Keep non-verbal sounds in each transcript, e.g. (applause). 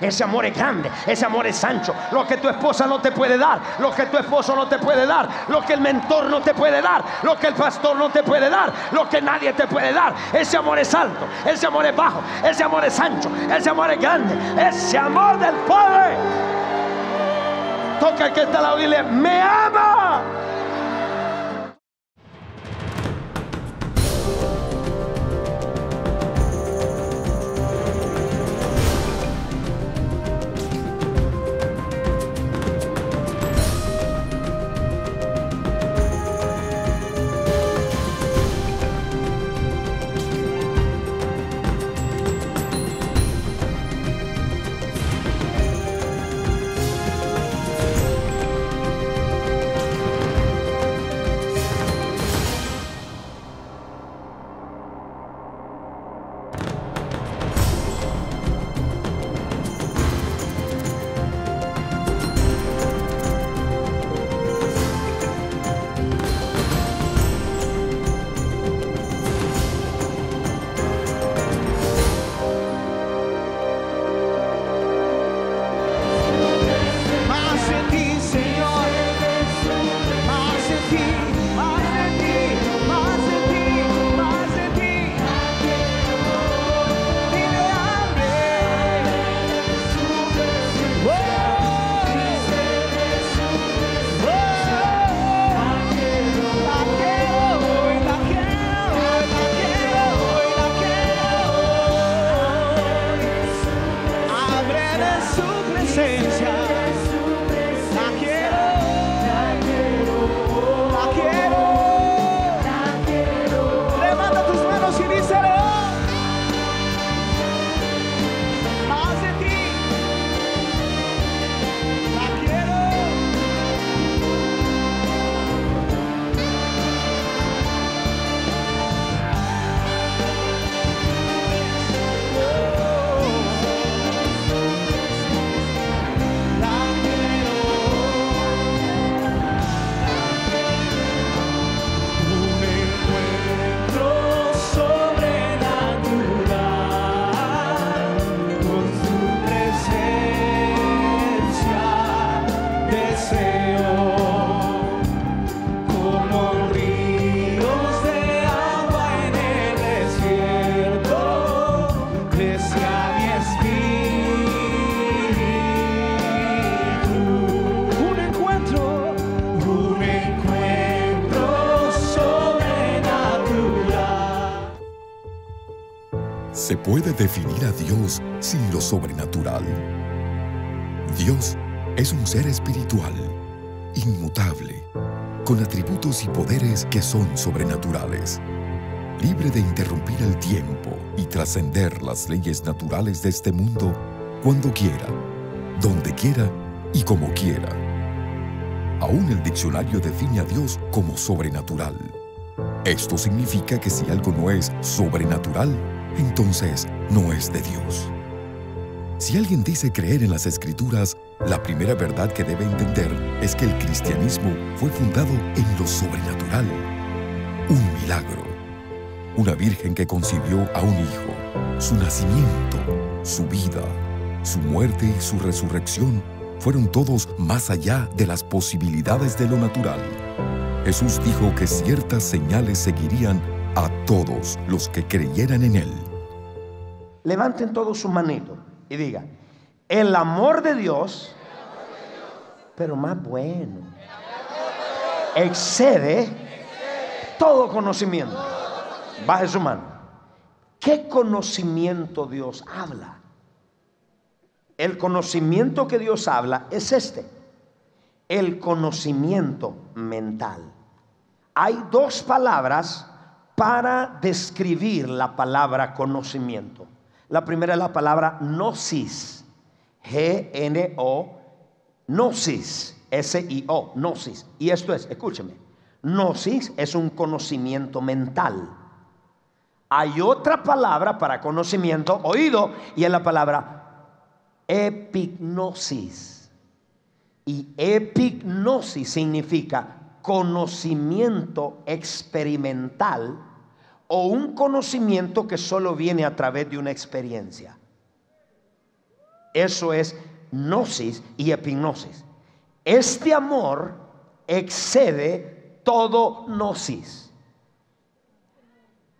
ese amor es grande, ese amor es ancho. Lo que tu esposa no te puede dar, lo que tu esposo no te puede dar, lo que el mentor no te puede dar, lo que el pastor no te puede dar, lo que nadie te puede dar. Ese amor es alto, ese amor es bajo, ese amor es ancho, ese amor es grande, ese amor del Padre. Toca que está al lado y dile, me ama. Presencia. Puede definir a Dios sin lo sobrenatural. Dios es un ser espiritual, inmutable, con atributos y poderes que son sobrenaturales, libre de interrumpir el tiempo y trascender las leyes naturales de este mundo cuando quiera, donde quiera y como quiera. Aún el diccionario define a Dios como sobrenatural. Esto significa que si algo no es sobrenatural, entonces no es de Dios. Si alguien dice creer en las escrituras, la primera verdad que debe entender es que el cristianismo fue fundado en lo sobrenatural. Un milagro. Una virgen que concibió a un hijo. Su nacimiento, su vida, su muerte y su resurrección fueron todos más allá de las posibilidades de lo natural. Jesús dijo que ciertas señales seguirían a todos los que creyeran en Él. Levanten todos sus manitos y digan, el amor de Dios, pero más bueno, excede todo conocimiento. Baje su mano. ¿Qué conocimiento Dios habla? El conocimiento que Dios habla es este, el conocimiento mental. Hay dos palabras para describir la palabra conocimiento. La primera es la palabra gnosis, G-N-O, gnosis, S-I-O, gnosis. Y esto es, escúcheme, gnosis es un conocimiento mental. Hay otra palabra para conocimiento, oído, y es la palabra epignosis. Y epignosis significa conocimiento experimental o un conocimiento que solo viene a través de una experiencia. Eso es gnosis y epignosis. Este amor excede todo gnosis,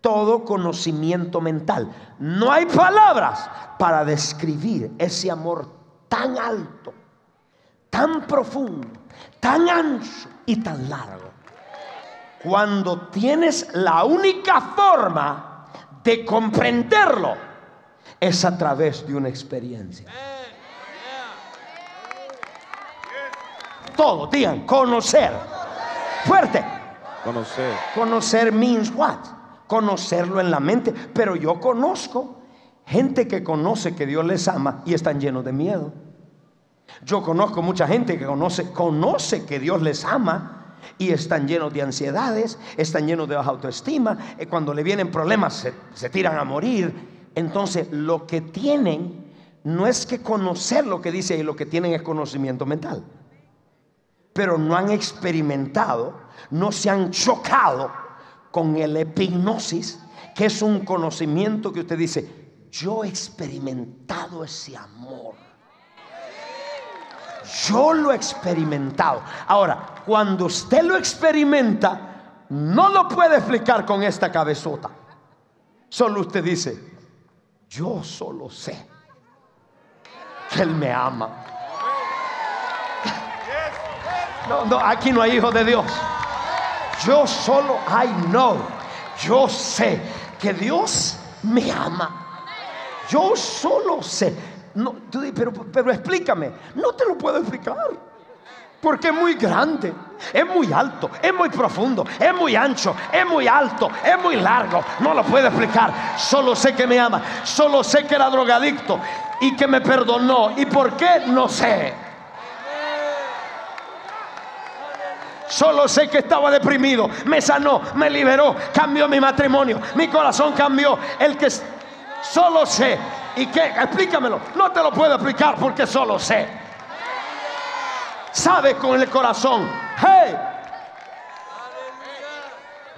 todo conocimiento mental. No hay palabras para describir ese amor tan alto, tan profundo, tan ancho y tan largo. Cuando tienes la única forma de comprenderlo es a través de una experiencia. Todo, digan, conocer. Fuerte. Conocer. Conocer means what? Conocerlo en la mente. Pero yo conozco gente que conoce que Dios les ama y están llenos de miedo. Yo conozco mucha gente que conoce, conoce que Dios les ama y están llenos de ansiedades, están llenos de baja autoestima. y cuando le vienen problemas se, tiran a morir. Entonces lo que tienen no es que conocer lo que dice ahí, lo que tienen es conocimiento mental pero no han experimentado, no se han chocado con el epignosis, que es un conocimiento que usted dice, yo he experimentado ese amor. Yo lo he experimentado. Ahora, cuando usted lo experimenta, no lo puede explicar con esta cabezota. Solo usted dice, yo solo sé que Él me ama. No, no, aquí no hay hijo de Dios. Yo solo, I know, yo sé que Dios me ama. Yo solo sé. No, tú di- pero, pero explícame. No te lo puedo explicar. Porque es muy grande, es muy alto, es muy profundo, es muy ancho, es muy alto, es muy largo. No lo puedo explicar. Solo sé que me ama. Solo sé que era drogadicto y que me perdonó. ¿Y por qué? No sé. Solo sé que estaba deprimido, me sanó, me liberó, cambió mi matrimonio, mi corazón cambió. El que solo sé. ¿Y qué? Explícamelo. No te lo puedo explicar porque solo sé. Sabe con el corazón. Hey.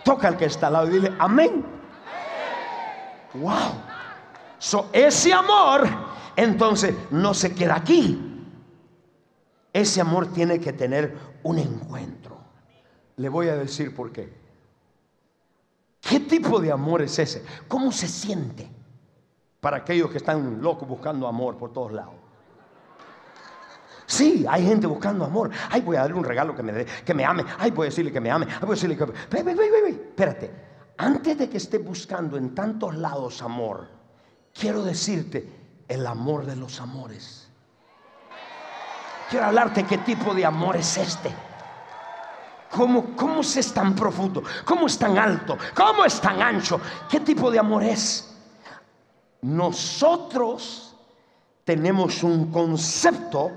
Toca al que está al lado y dile amén. Wow. So, ese amor entonces no se queda aquí. Ese amor tiene que tener un encuentro. Le voy a decir por qué. ¿Qué tipo de amor es ese? ¿Cómo se siente? Para aquellos que están locos buscando amor por todos lados. Sí, hay gente buscando amor. Ay, voy a darle un regalo que me, dé, que me ame. Ay, voy a decirle que me ame. Ay, voy a decirle que... Ve, ve, ve, ve. Espérate. Antes de que esté buscando en tantos lados amor, quiero decirte el amor de los amores. Quiero hablarte qué tipo de amor es este. ¿Cómo, ¿Cómo es tan profundo? ¿Cómo es tan alto? ¿Cómo es tan ancho? ¿Qué tipo de amor es? Nosotros tenemos un concepto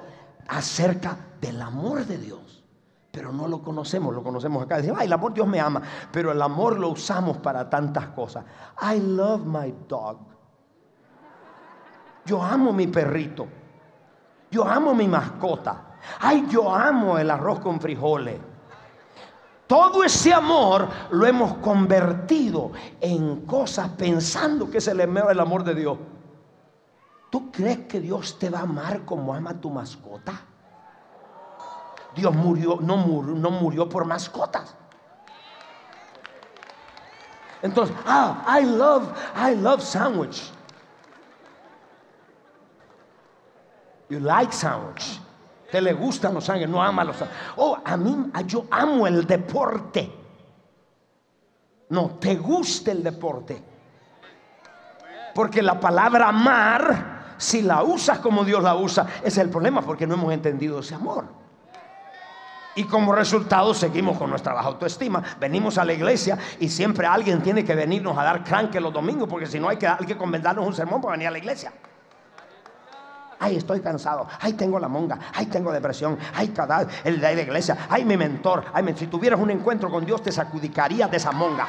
acerca del amor de Dios, pero no lo conocemos, lo conocemos acá. Decimos, ay, el amor Dios me ama, pero el amor lo usamos para tantas cosas. I love my dog. Yo amo mi perrito. Yo amo mi mascota. Ay, yo amo el arroz con frijoles. Todo ese amor lo hemos convertido en cosas pensando que es el el amor de Dios. ¿Tú crees que Dios te va a amar como ama tu mascota? Dios murió, no murió, no murió por mascotas. Entonces, ah, I love, I love sandwich. You like sandwich. Te le gustan los sándwiches, no ama los sándwiches. Oh, a mí, yo amo el deporte. No, te gusta el deporte. Porque la palabra amar, si la usas como Dios la usa, es el problema porque no hemos entendido ese amor. Y como resultado seguimos con nuestra baja autoestima. Venimos a la iglesia y siempre alguien tiene que venirnos a dar cranque los domingos porque si no hay que, hay que convencernos un sermón para venir a la iglesia. Ay, estoy cansado. Ay, tengo la monga. Ay, tengo depresión. Ay, cada el de la iglesia. Ay, mi mentor. Ay, si tuvieras un encuentro con Dios, te sacudicarías de esa monga.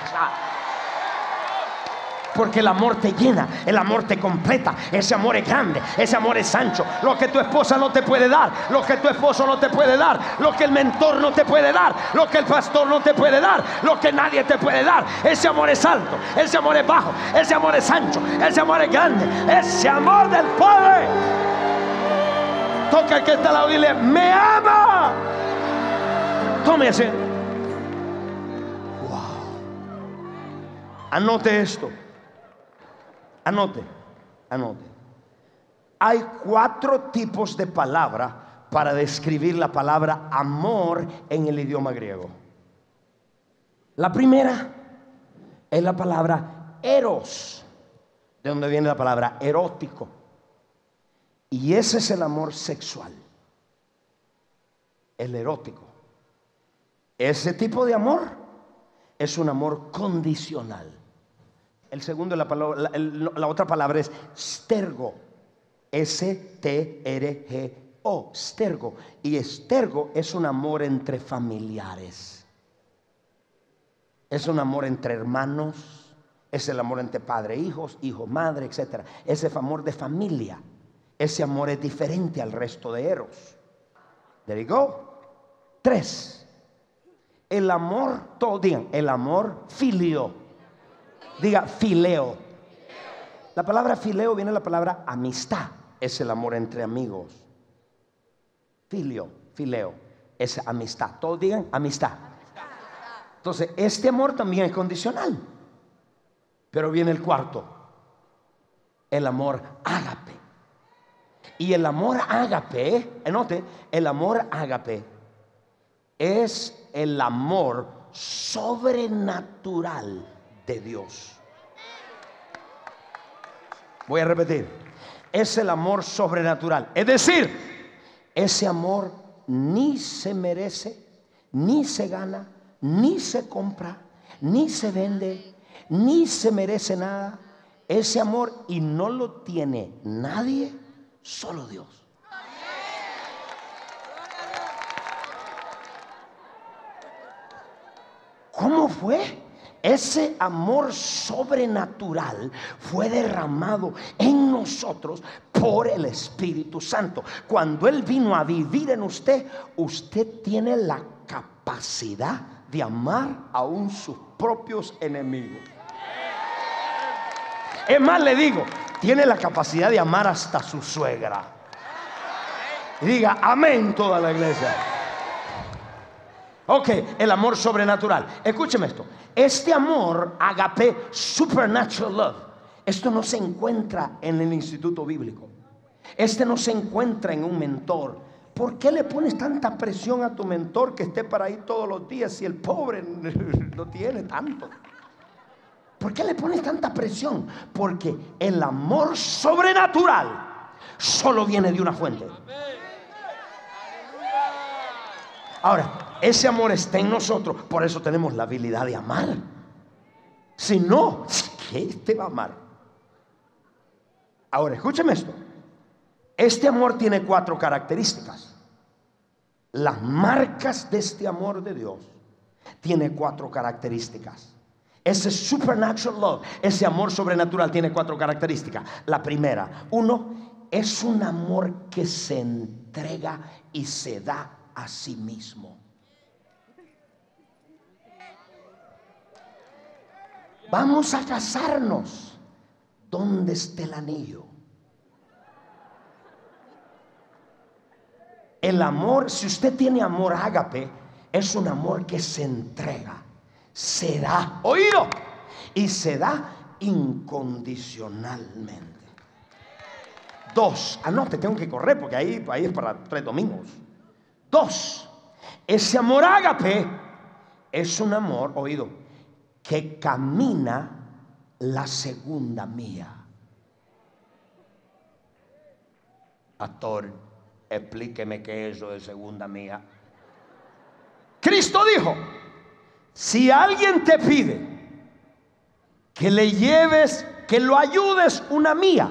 Porque el amor te llena, el amor te completa, ese amor es grande, ese amor es ancho. Lo que tu esposa no te puede dar, lo que tu esposo no te puede dar, lo que el mentor no te puede dar, lo que el pastor no te puede dar, lo que nadie te puede dar. Ese amor es alto, ese amor es bajo, ese amor es ancho, ese amor es grande, ese amor del Padre. Toca que está al lado me ama. Tome ese. Wow. Anote esto. Anote, anote. Hay cuatro tipos de palabra para describir la palabra amor en el idioma griego. La primera es la palabra eros, de donde viene la palabra erótico. Y ese es el amor sexual, el erótico. Ese tipo de amor es un amor condicional. El segundo, la, otra palabra es stergo. S-T-R-G-O. Stergo. Y estergo es un amor entre familiares. Es un amor entre hermanos. Es el amor entre padre, hijos, hijo, madre, etc. Ese amor de familia. Ese amor es diferente al resto de eros. There you go. Tres. El amor, todos digan, el amor filio. Diga fileo. La palabra fileo viene de la palabra amistad. Es el amor entre amigos. Filio, fileo, es amistad. Todos digan amistad. Entonces, este amor también es condicional. Pero viene el cuarto. El amor ágape. Y el amor ágape, note, el amor ágape es el amor sobrenatural de Dios. Voy a repetir. Es el amor sobrenatural. Es decir, ese amor ni se merece, ni se gana, ni se compra, ni se vende, ni se merece nada. Ese amor y no lo tiene nadie, solo Dios. ¿Cómo fue? Ese amor sobrenatural fue derramado en nosotros por el Espíritu Santo. Cuando Él vino a vivir en usted, usted tiene la capacidad de amar aún sus propios enemigos. Es más, le digo, tiene la capacidad de amar hasta su suegra. Y diga, amén toda la iglesia. Ok, el amor sobrenatural. Escúcheme esto. Este amor, agape, supernatural love, esto no se encuentra en el instituto bíblico. Este no se encuentra en un mentor. ¿Por qué le pones tanta presión a tu mentor que esté para ahí todos los días si el pobre (laughs) no tiene tanto? ¿Por qué le pones tanta presión? Porque el amor sobrenatural solo viene de una fuente. Ahora, ese amor está en nosotros, por eso tenemos la habilidad de amar. Si no, ¿qué te va a amar? Ahora, escúcheme esto. Este amor tiene cuatro características. Las marcas de este amor de Dios tiene cuatro características. Ese supernatural love, ese amor sobrenatural tiene cuatro características. La primera, uno, es un amor que se entrega y se da a sí mismo. Vamos a casarnos. ¿Dónde está el anillo? El amor, si usted tiene amor ágape, es un amor que se entrega, se da, oído, y se da incondicionalmente. Dos, anote, tengo que correr porque ahí, ahí es para tres domingos. Dos, ese amor ágape es un amor, oído, que camina la segunda mía. Pastor, explíqueme qué es eso de segunda mía. Cristo dijo, si alguien te pide que le lleves, que lo ayudes una mía,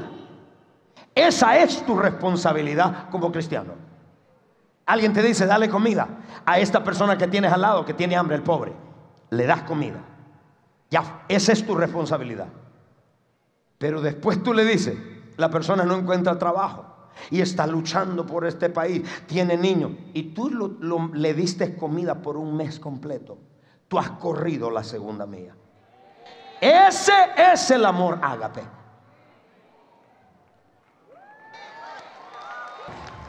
esa es tu responsabilidad como cristiano. Alguien te dice, dale comida a esta persona que tienes al lado, que tiene hambre, el pobre. Le das comida. Ya, esa es tu responsabilidad. Pero después tú le dices, la persona no encuentra trabajo y está luchando por este país, tiene niños, y tú le diste comida por un mes completo. Tú has corrido la segunda mía. Ese es el amor ágape.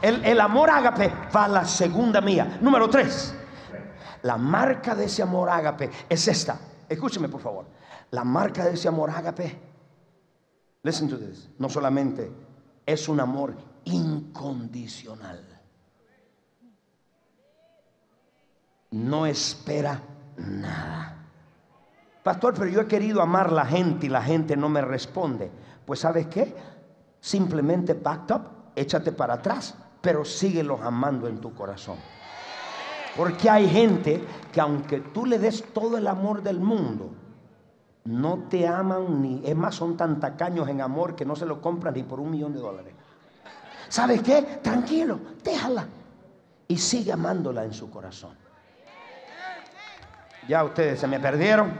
El, el amor ágape va a la segunda mía. Número tres. La marca de ese amor ágape es esta. Escúcheme, por favor. La marca de ese amor ágape. Listen to this. No solamente es un amor incondicional. No espera nada. Pastor, pero yo he querido amar la gente y la gente no me responde. Pues ¿sabes qué? Simplemente back up, échate para atrás, pero síguelos amando en tu corazón. Porque hay gente que aunque tú le des todo el amor del mundo, no te aman ni, es más, son tan tacaños en amor que no se lo compran ni por un millón de dólares. ¿Sabes qué? Tranquilo, déjala. Y sigue amándola en su corazón. Ya ustedes se me perdieron.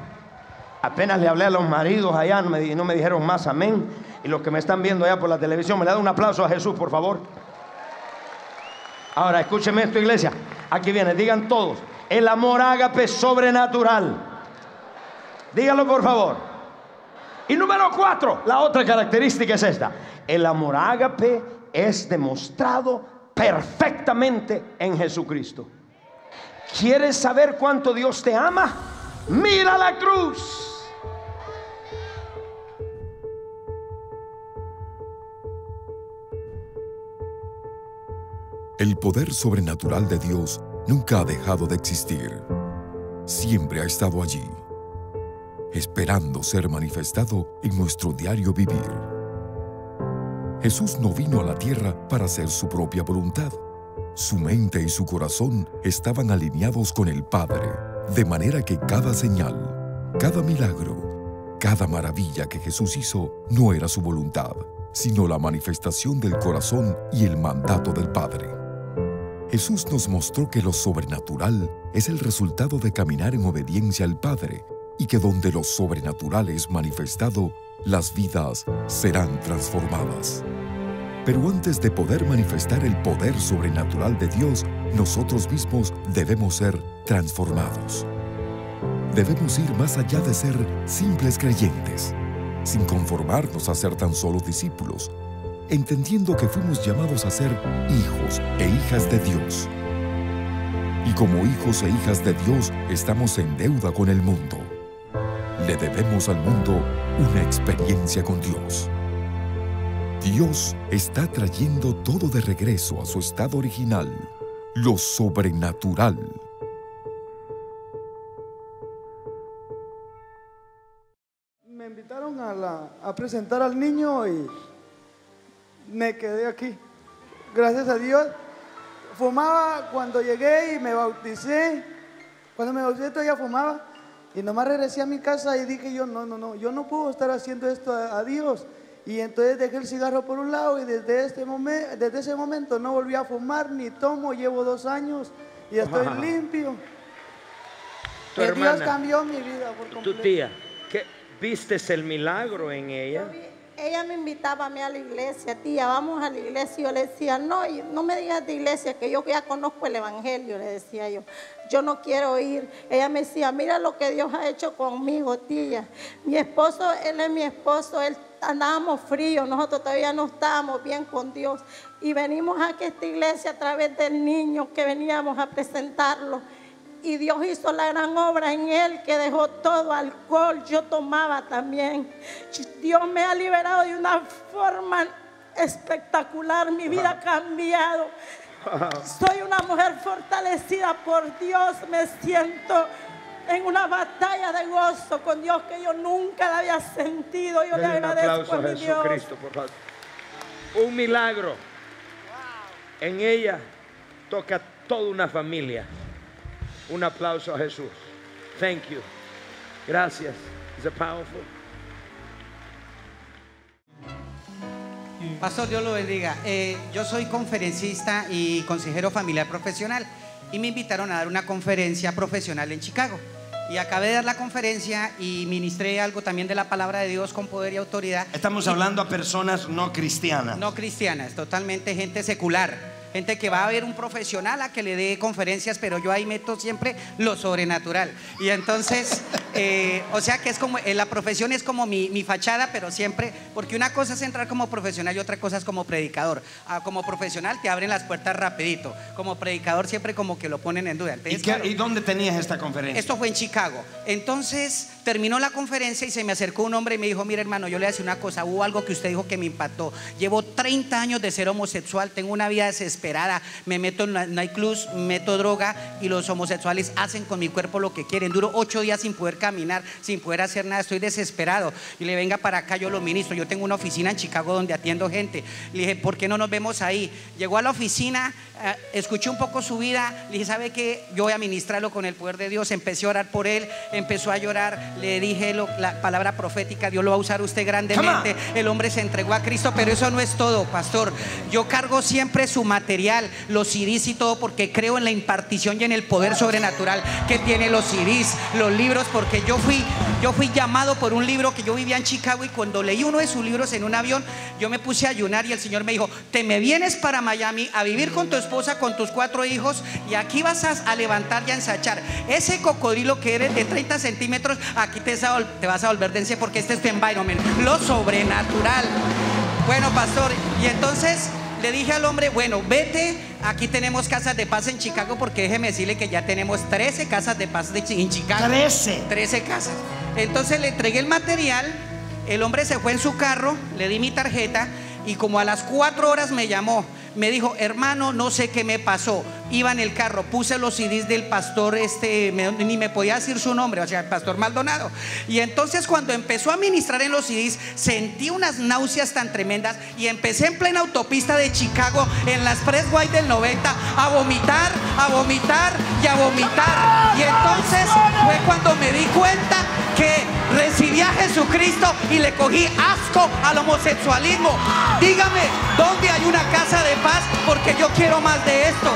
Apenas le hablé a los maridos allá, no me, no me dijeron más amén. Y los que me están viendo allá por la televisión, me le dan un aplauso a Jesús, por favor. Ahora, escúcheme esto, iglesia. Aquí viene, digan todos. El amor ágape sobrenatural. Díganlo, por favor. Y número cuatro, la otra característica es esta. El amor ágape es demostrado perfectamente en Jesucristo. ¿Quieres saber cuánto Dios te ama? Mira la cruz. El poder sobrenatural de Dios nunca ha dejado de existir. Siempre ha estado allí, esperando ser manifestado en nuestro diario vivir. Jesús no vino a la tierra para hacer su propia voluntad. Su mente y su corazón estaban alineados con el Padre, de manera que cada señal, cada milagro, cada maravilla que Jesús hizo no era su voluntad, sino la manifestación del corazón y el mandato del Padre. Jesús nos mostró que lo sobrenatural es el resultado de caminar en obediencia al Padre y que donde lo sobrenatural es manifestado, las vidas serán transformadas. Pero antes de poder manifestar el poder sobrenatural de Dios, nosotros mismos debemos ser transformados. Debemos ir más allá de ser simples creyentes, sin conformarnos a ser tan solo discípulos, entendiendo que fuimos llamados a ser hijos e hijas de Dios. Y como hijos e hijas de Dios estamos en deuda con el mundo. Le debemos al mundo una experiencia con Dios. Dios está trayendo todo de regreso a su estado original, lo sobrenatural. Me invitaron a, la- presentar al niño y me quedé aquí. Gracias a Dios. Fumaba cuando llegué y me bauticé. Cuando me bauticé todavía fumaba. Y nomás regresé a mi casa y dije yo, no, no, no, yo no puedo estar haciendo esto a Dios. Y entonces dejé el cigarro por un lado y desde, este momen- desde ese momento no volví a fumar ni tomo. Llevo dos años y estoy limpio. Tu Que Dios hermana, cambió mi vida por tu tía, ¿qué, ¿vistes el milagro en ella? Ella me invitaba a mí a la iglesia, tía, vamos a la iglesia. Yo le decía, no, y no me digas de iglesia, que yo ya conozco el evangelio, le decía yo. Yo no quiero ir. Ella me decía, mira lo que Dios ha hecho conmigo, tía. Mi esposo, él es mi esposo, él andábamos fríos, nosotros todavía no estábamos bien con Dios. Y venimos aquí a esta iglesia a través del niño que veníamos a presentarlo. Y Dios hizo la gran obra en él que dejó todo alcohol. Yo tomaba también. Dios me ha liberado de una forma espectacular. Mi vida ha cambiado. Soy una mujer fortalecida por Dios. Me siento en una batalla de gozo con Dios que yo nunca la había sentido. Yo le Denle agradezco aplauso a a mi Dios. Jesucristo, por favor. Un milagro. En ella toca toda una familia. Un aplauso a Jesús. Thank you. Gracias. Is it powerful? Pastor, Dios lo bendiga. Eh, yo soy conferencista y consejero familiar profesional y me invitaron a dar una conferencia profesional en Chicago. Y acabé de dar la conferencia y ministré algo también de la palabra de Dios con poder y autoridad. Estamos hablando a personas no cristianas. No cristianas, totalmente gente secular. Gente que va a ver un profesional a que le dé conferencias, pero yo ahí meto siempre lo sobrenatural. Y entonces, (laughs) eh, o sea que es como, eh, la profesión es como mi, mi, fachada, pero siempre, porque una cosa es entrar como profesional y otra cosa es como predicador. Ah, como profesional te abren las puertas rapidito, como predicador siempre como que lo ponen en duda. ¿Y, ¿Y dónde tenías esta conferencia? Esto fue en Chicago. Entonces terminó la conferencia y se me acercó un hombre y me dijo, mire hermano, yo le voy a decir una cosa, hubo algo que usted dijo que me impactó. Llevo 30 años de ser homosexual, tengo una vida desesperada, me meto en nightclubs, meto droga y los homosexuales hacen con mi cuerpo lo que quieren. Duro ocho días sin poder caminar, sin poder hacer nada, estoy desesperado. Y le venga para acá, yo lo ministro. Yo tengo una oficina en Chicago donde atiendo gente. Le dije, ¿por qué no nos vemos ahí? Llegó a la oficina, eh, escuché un poco su vida, le dije, ¿sabe qué? Yo voy a ministrarlo con el poder de Dios. Empecé a orar por él, empezó a llorar, le dije la palabra profética, Dios lo va a usar usted grandemente. El hombre se entregó a Cristo, pero eso no es todo, pastor. Yo cargo siempre su material, los CDs y todo, porque creo en la impartición y en el poder sobrenatural que tiene los CDs, los libros, porque yo fui, yo fui llamado por un libro que yo vivía en Chicago y cuando leí uno de sus libros en un avión, yo me puse a ayunar y el Señor me dijo, te me vienes para Miami a vivir con tu esposa, con tus cuatro hijos y aquí vas a, levantar y a ensachar. Ese cocodrilo que eres de 30 centímetros, aquí te, te vas a volver dense porque este es tu environment, lo sobrenatural. Bueno, pastor, y entonces le dije al hombre, bueno, vete, aquí tenemos casas de paz en Chicago porque déjeme decirle que ya tenemos 13 casas de paz en Chicago. 13. 13 casas. Entonces le entregué el material, el hombre se fue en su carro, le di mi tarjeta y como a las 4 horas me llamó me dijo, hermano, no sé qué me pasó. Iba en el carro, puse los CDs del pastor, este, ni me podía decir su nombre, o sea, el pastor Maldonado. Y entonces cuando empezó a ministrar en los CDs, sentí unas náuseas tan tremendas y empecé en plena autopista de Chicago, en las White del 90, a vomitar, a vomitar y a vomitar. Y entonces fue cuando me di cuenta que recibí a Jesucristo y le cogí asco al homosexualismo. Dígame, ¿dónde hay una casa de paz? Porque yo quiero más de esto.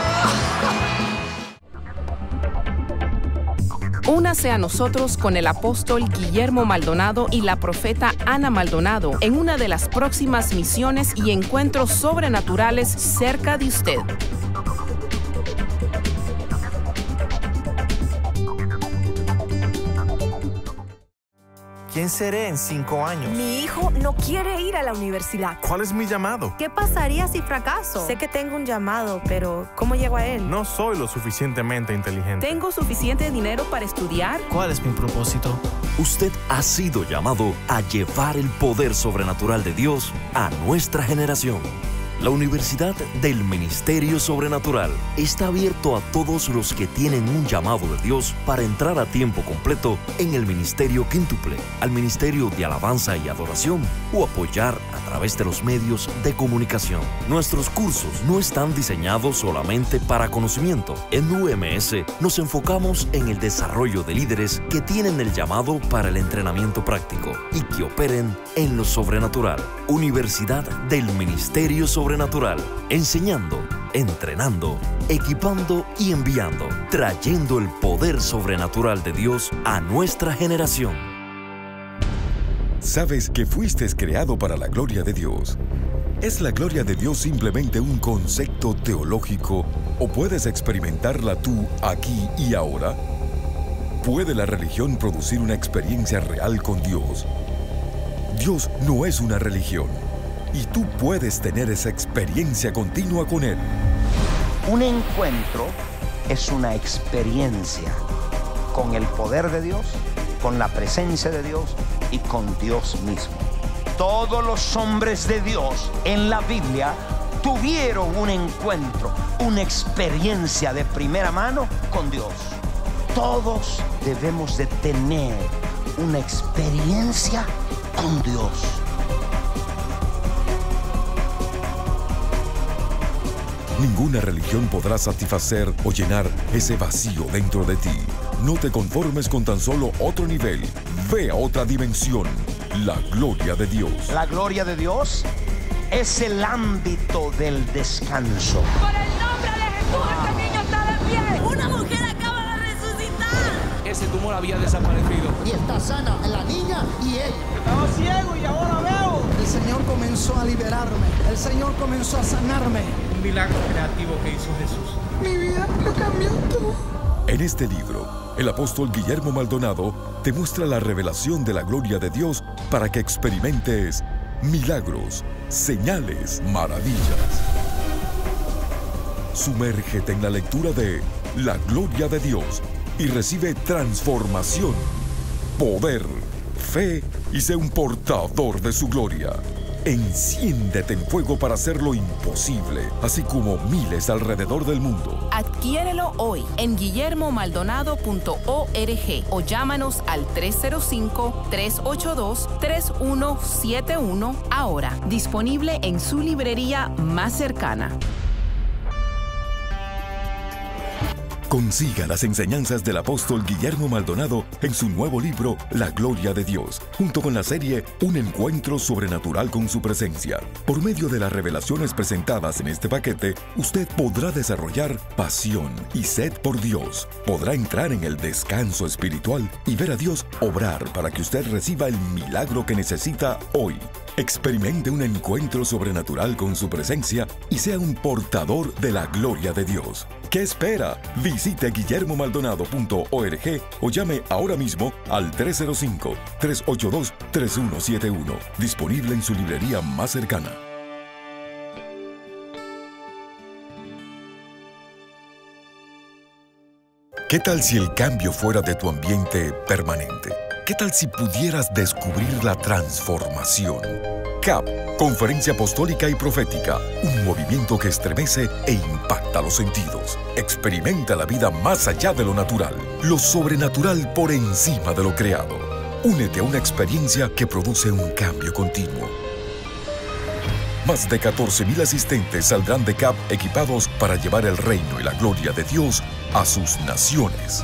Únase a nosotros con el apóstol Guillermo Maldonado y la profeta Ana Maldonado en una de las próximas misiones y encuentros sobrenaturales cerca de usted. ¿Quién seré en cinco años? Mi hijo no quiere ir a la universidad. ¿Cuál es mi llamado? ¿Qué pasaría si fracaso? Sé que tengo un llamado, pero ¿cómo llego a él? No soy lo suficientemente inteligente. ¿Tengo suficiente dinero para estudiar? ¿Cuál es mi propósito? Usted ha sido llamado a llevar el poder sobrenatural de Dios a nuestra generación. La Universidad del Ministerio Sobrenatural está abierto a todos los que tienen un llamado de Dios para entrar a tiempo completo en el Ministerio Quíntuple, al Ministerio de Alabanza y Adoración o apoyar a través de los medios de comunicación. Nuestros cursos no están diseñados solamente para conocimiento. En UMS nos enfocamos en el desarrollo de líderes que tienen el llamado para el entrenamiento práctico y que operen en lo sobrenatural. Universidad del Ministerio Sobrenatural sobrenatural, enseñando, entrenando, equipando y enviando, trayendo el poder sobrenatural de Dios a nuestra generación. Sabes que fuiste creado para la gloria de Dios. ¿Es la gloria de Dios simplemente un concepto teológico o puedes experimentarla tú aquí y ahora? ¿Puede la religión producir una experiencia real con Dios? Dios no es una religión y tú puedes tener esa experiencia continua con Él. Un encuentro es una experiencia con el poder de Dios, con la presencia de Dios y con Dios mismo. Todos los hombres de Dios en la Biblia tuvieron un encuentro, una experiencia de primera mano con Dios. Todos debemos de tener una experiencia con Dios. Ninguna religión podrá satisfacer o llenar ese vacío dentro de ti. No te conformes con tan solo otro nivel. Ve a otra dimensión. La gloria de Dios. La gloria de Dios es el ámbito del descanso. Por el nombre de Jesús, este niño está de pie. Una mujer acaba de resucitar. Ese tumor había desaparecido. Y está sana la niña y él. Estaba ciego y ahora veo. El Señor comenzó a liberarme. El Señor comenzó a sanarme milagro creativo que hizo Jesús. Mi vida lo cambió todo. En este libro, el apóstol Guillermo Maldonado te muestra la revelación de la gloria de Dios para que experimentes milagros, señales, maravillas. Sumérgete en la lectura de La gloria de Dios y recibe transformación, poder, fe y sé un portador de su gloria. Enciéndete en fuego para hacer lo imposible, así como miles alrededor del mundo. Adquiérelo hoy en guillermomaldonado.org o llámanos al 305-382-3171 ahora. Disponible en su librería más cercana. Consiga las enseñanzas del apóstol Guillermo Maldonado en su nuevo libro La Gloria de Dios, junto con la serie Un encuentro sobrenatural con su presencia. Por medio de las revelaciones presentadas en este paquete, usted podrá desarrollar pasión y sed por Dios. Podrá entrar en el descanso espiritual y ver a Dios obrar para que usted reciba el milagro que necesita hoy. Experimente un encuentro sobrenatural con su presencia y sea un portador de la gloria de Dios. ¿Qué espera? Visite guillermomaldonado.org o llame ahora mismo al 305-382-3171. Disponible en su librería más cercana. ¿Qué tal si el cambio fuera de tu ambiente permanente? ¿Qué tal si pudieras descubrir la transformación? CAP, Conferencia Apostólica y Profética, un movimiento que estremece e impacta los sentidos. Experimenta la vida más allá de lo natural, lo sobrenatural por encima de lo creado. Únete a una experiencia que produce un cambio continuo. Más de 14.000 asistentes saldrán de CAP equipados para llevar el reino y la gloria de Dios a sus naciones.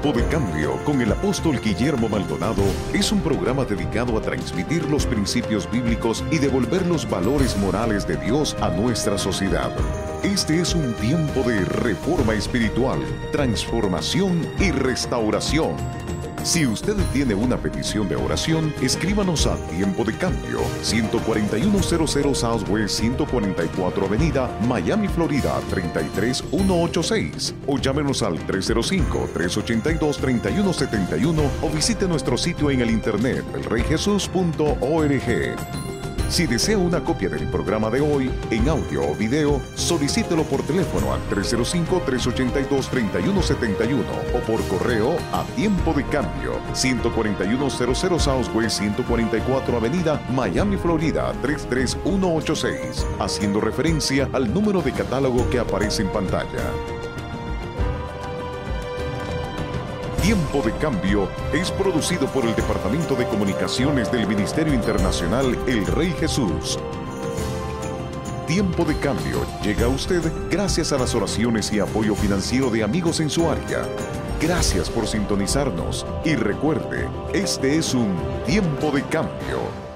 Tiempo de Cambio con el apóstol Guillermo Maldonado es un programa dedicado a transmitir los principios bíblicos y devolver los valores morales de Dios a nuestra sociedad. Este es un tiempo de reforma espiritual, transformación y restauración. Si usted tiene una petición de oración, escríbanos a Tiempo de Cambio, 14100 Southwest 144 Avenida, Miami, Florida 33186 o llámenos al 305-382-3171 o visite nuestro sitio en el internet elreyjesus.org. Si desea una copia del programa de hoy, en audio o video, solicítelo por teléfono al 305-382-3171 o por correo a tiempo de cambio 14100 Southwest 144 Avenida, Miami, Florida 33186, haciendo referencia al número de catálogo que aparece en pantalla. Tiempo de Cambio es producido por el Departamento de Comunicaciones del Ministerio Internacional El Rey Jesús. Tiempo de Cambio llega a usted gracias a las oraciones y apoyo financiero de amigos en su área. Gracias por sintonizarnos y recuerde, este es un Tiempo de Cambio